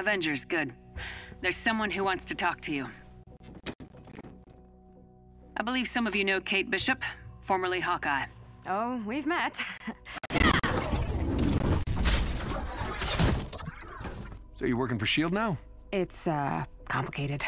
Avengers, good. There's someone who wants to talk to you. I believe some of you know Kate Bishop, formerly Hawkeye. Oh, we've met. So you're working for S.H.I.E.L.D. now? It's, uh, complicated.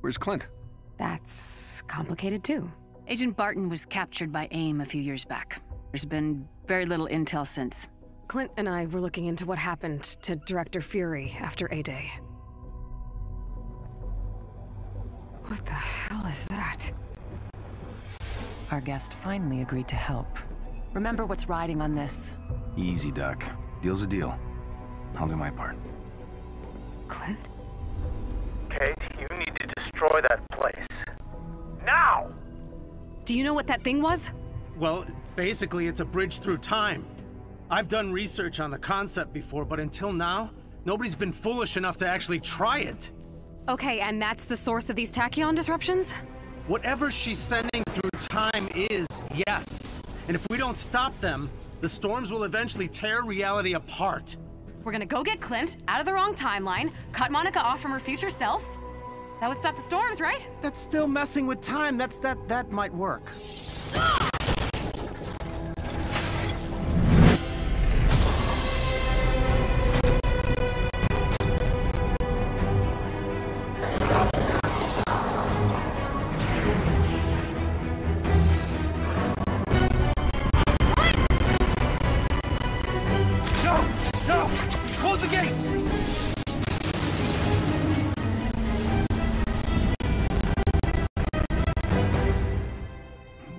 Where's Clint? That's complicated too. Agent Barton was captured by AIM a few years back. There's been very little intel since. Clint and I were looking into what happened to Director Fury after A-Day. What the hell is that? Our guest finally agreed to help. Remember what's riding on this. Easy, Duck. Deal's a deal. I'll do my part. Clint? Kate, you need to destroy that place. Now! Do you know what that thing was? Well, basically, it's a bridge through time. I've done research on the concept before, but until now, nobody's been foolish enough to actually try it. Okay, and that's the source of these tachyon disruptions? Whatever she's sending through time is, yes. And if we don't stop them, the storms will eventually tear reality apart. We're gonna go get Clint out of the wrong timeline, cut Monica off from her future self. That would stop the storms, right? That's still messing with time. That's that that might work.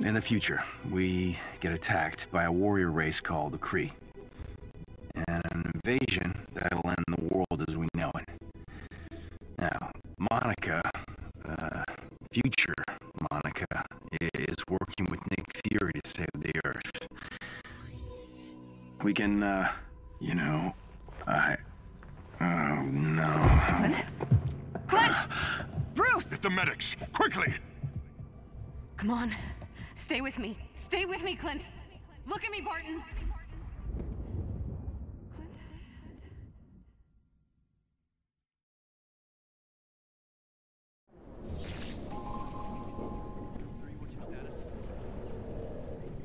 In the future, we get attacked by a warrior race called the Kree. And an invasion that'll end the world as we know it. Now, Monica, uh, future Monica, is working with Nick Fury to save the Earth. We can, uh, you know, I. Oh no. Clint! Bruce! Get the medics, quickly! Come on. Stay with me. Stay with me, Clint. Look at me, Barton. Clint?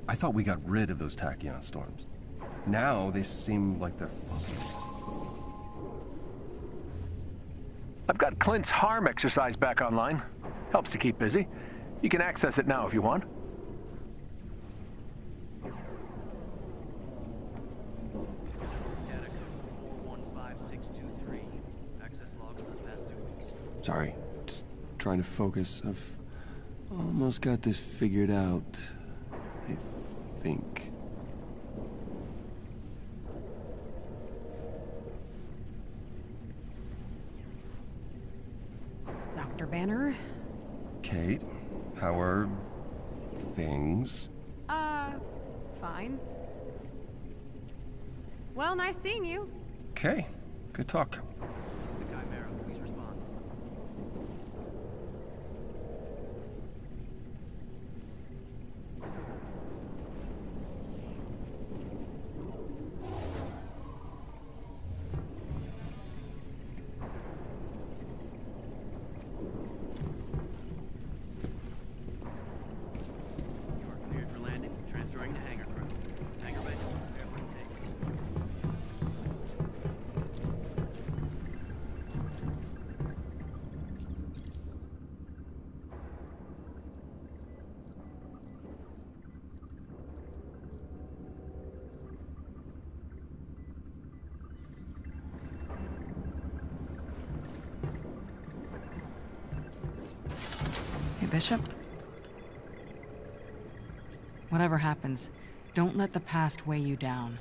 I thought we got rid of those tachyon storms. Now they seem like they're I've got Clint's harm exercise back online. Helps to keep busy. You can access it now if you want. Trying to focus. I've almost got this figured out. I think. Dr. Banner? Kate, how are things? Uh, fine. Well, nice seeing you. Okay, good talk. Bishop? Whatever happens, don't let the past weigh you down.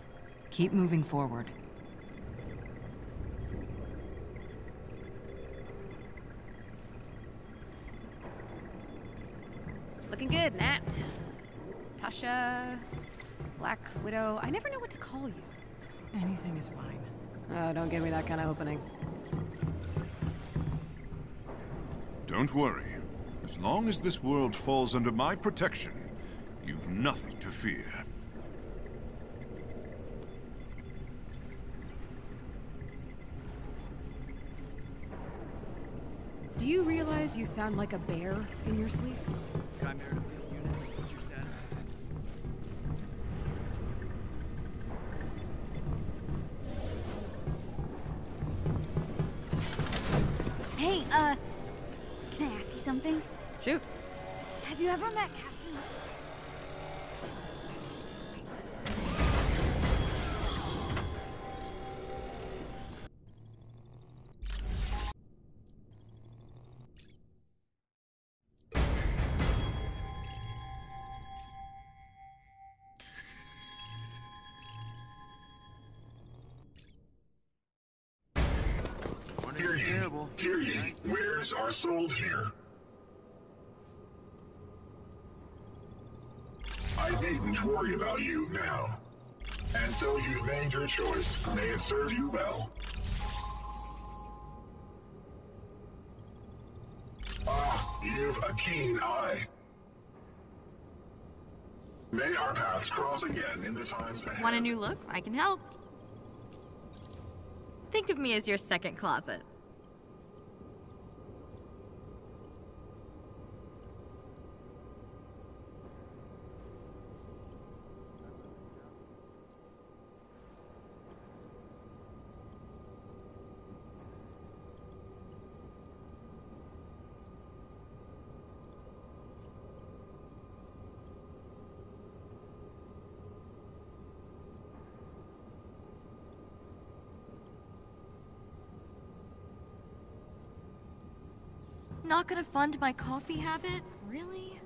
Keep moving forward. Looking good, Nat. Tasha. Black Widow. I never know what to call you. Anything is fine. Oh, don't give me that kind of opening. Don't worry. As long as this world falls under my protection, you've nothing to fear. Do you realize you sound like a bear in your sleep? Chimera field unit, what's your status? Hey, uh, can I ask you something? Shoot. Have you ever met Captain? Hear ye, hear ye, wares are sold here. Needn't worry about you now. And so you've made your choice. May it serve you well. Ah, you've a keen eye. May our paths cross again in the times ahead. Want a new look? I can help. Think of me as your second closet. Not gonna fund my coffee habit? Really?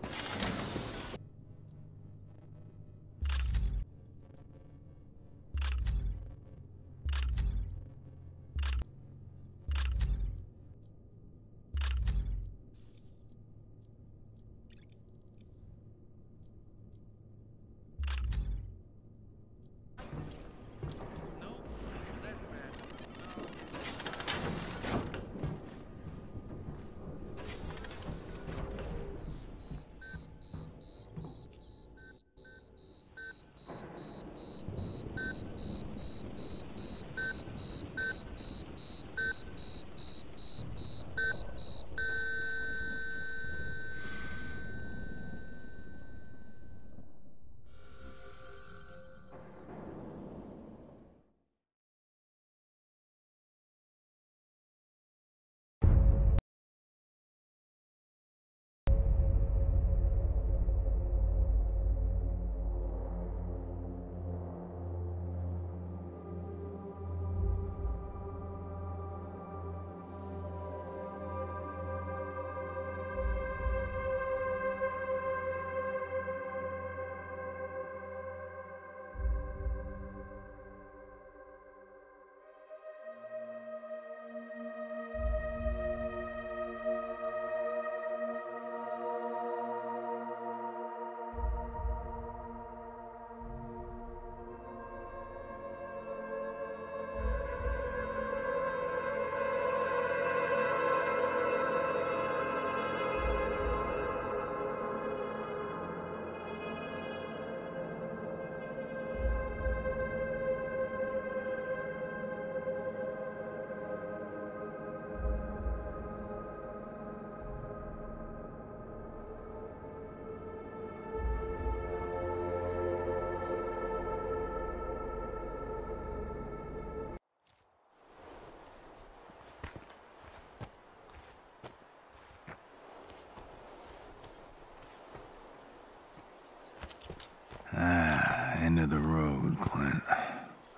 The road, Clint.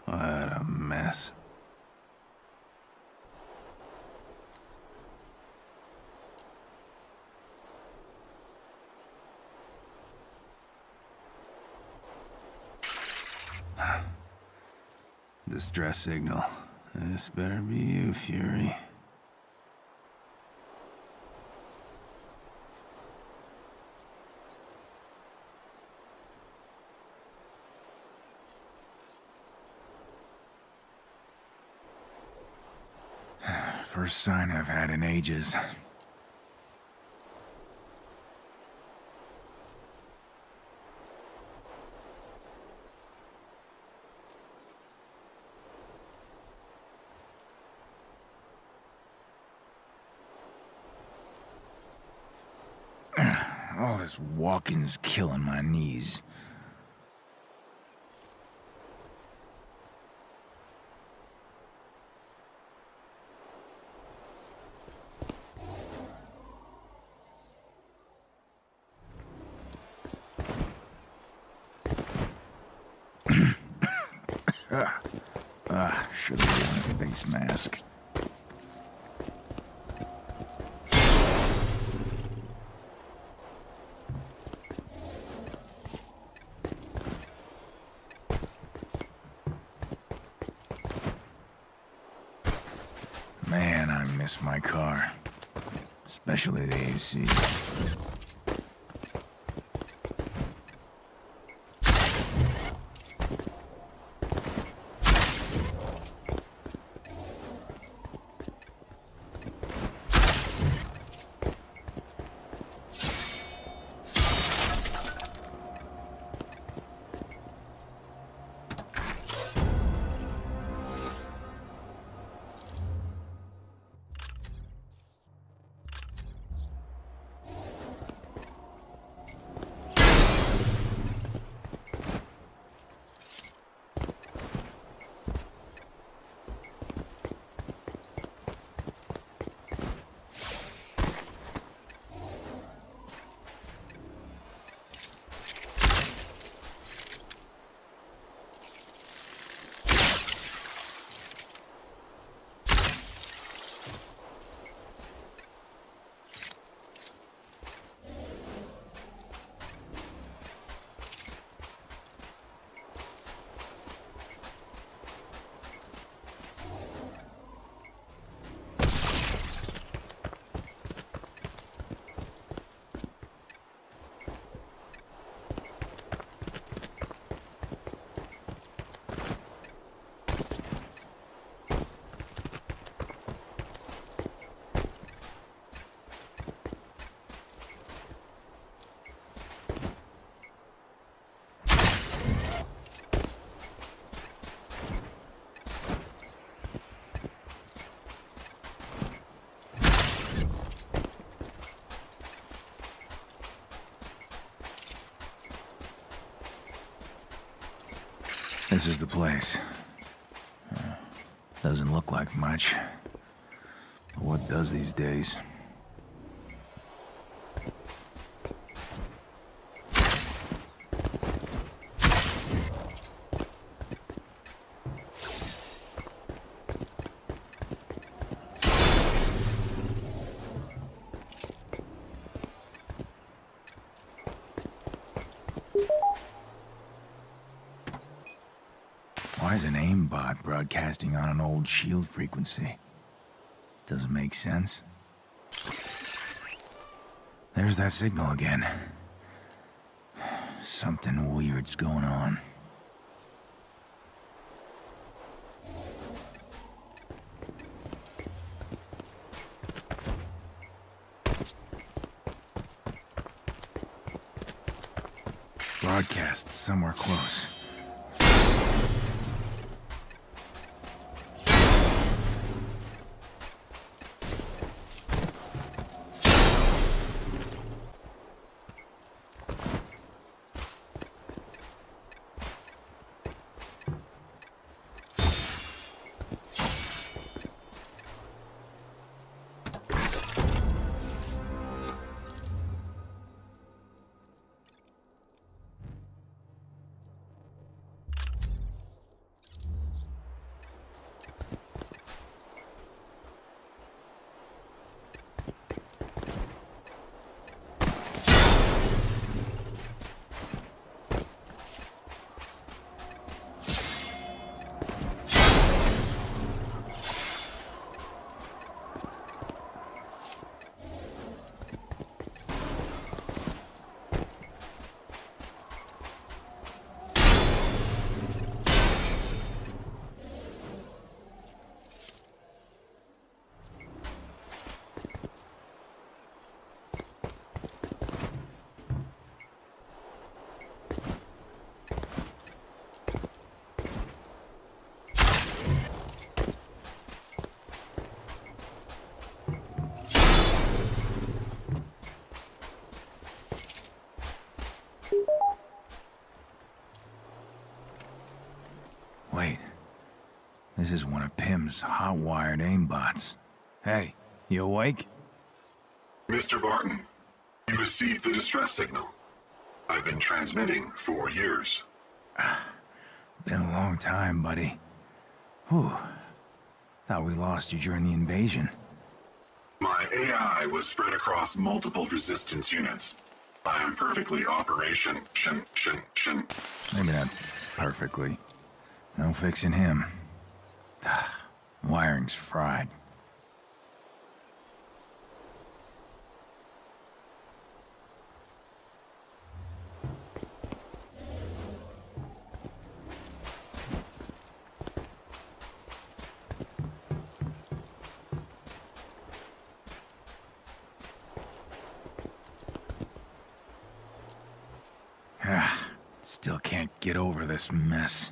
What a mess. Distress signal. This better be you, Fury. First sign I've had in ages. All this walking's killing my knees. Ah, should have worn a face mask. Man, I miss my car. Especially the AC. This is the place. Uh, doesn't look like much. What does these days? Is an aimbot broadcasting on an old S.H.I.E.L.D. frequency? Doesn't make sense. There's that signal again. Something weird's going on. Broadcast somewhere close. This is one of Pym's hot-wired aimbots. Hey, you awake? Mr. Barton, you received the distress signal. I've been transmitting for years. Been a long time, buddy. Whew. Thought we lost you during the invasion. My AI was spread across multiple resistance units. I am perfectly operation shin shin shin. Maybe not perfectly. No fixing him. Wiring's fried. Still can't get over this mess.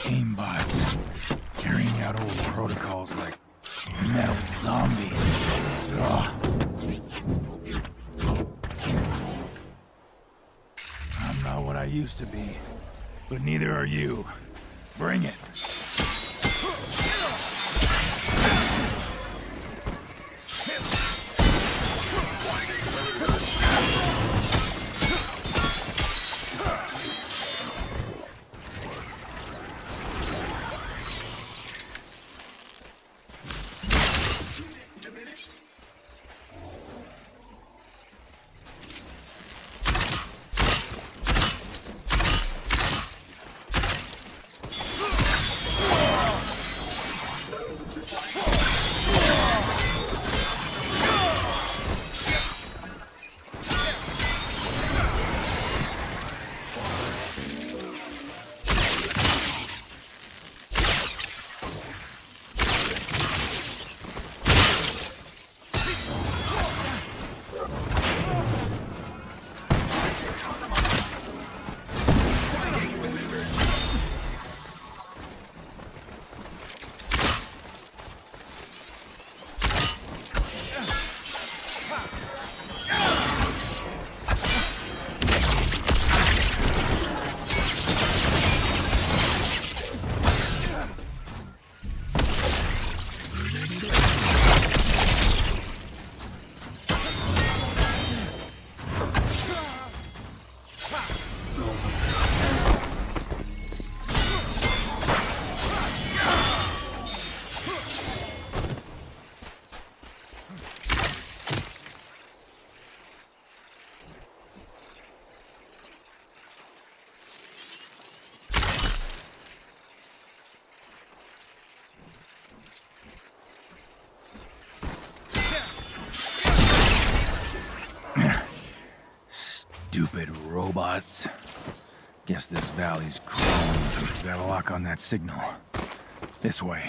Aimbots. Carrying out old protocols like metal zombies. Ugh. I'm not what I used to be, but neither are you. Bring it. Robots. Guess this valley's crawling. Gotta lock on that signal. This way.